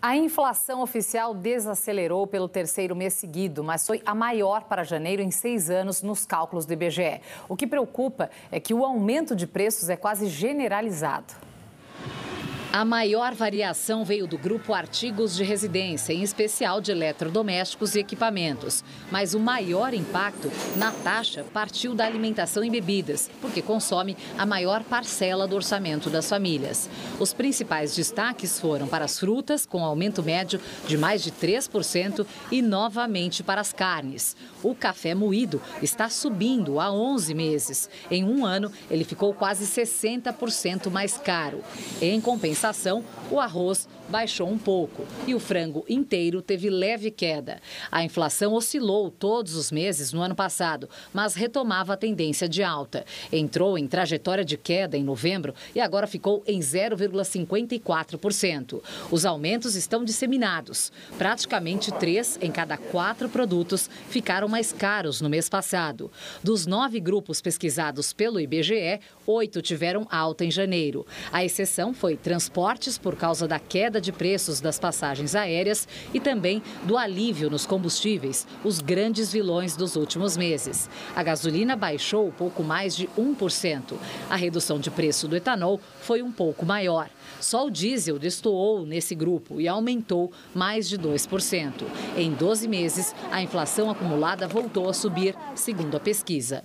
A inflação oficial desacelerou pelo terceiro mês seguido, mas foi a maior para janeiro em seis anos nos cálculos do IBGE. O que preocupa é que o aumento de preços é quase generalizado. A maior variação veio do grupo artigos de residência, em especial de eletrodomésticos e equipamentos. Mas o maior impacto na taxa partiu da alimentação e bebidas, porque consome a maior parcela do orçamento das famílias. Os principais destaques foram para as frutas, com aumento médio de mais de 3%, e novamente para as carnes. O café moído está subindo há 11 meses. Em um ano, ele ficou quase 60% mais caro. Em compensação, o arroz baixou um pouco e o frango inteiro teve leve queda. A inflação oscilou todos os meses no ano passado, mas retomava a tendência de alta. Entrou em trajetória de queda em novembro e agora ficou em 0,54%. Os aumentos estão disseminados. Praticamente três em cada quatro produtos ficaram mais caros no mês passado. Dos nove grupos pesquisados pelo IBGE, oito tiveram alta em janeiro. A exceção foi transporte transportes por causa da queda de preços das passagens aéreas e também do alívio nos combustíveis, os grandes vilões dos últimos meses. A gasolina baixou pouco mais de 1%. A redução de preço do etanol foi um pouco maior. Só o diesel destoou nesse grupo e aumentou mais de 2%. Em 12 meses, a inflação acumulada voltou a subir, segundo a pesquisa.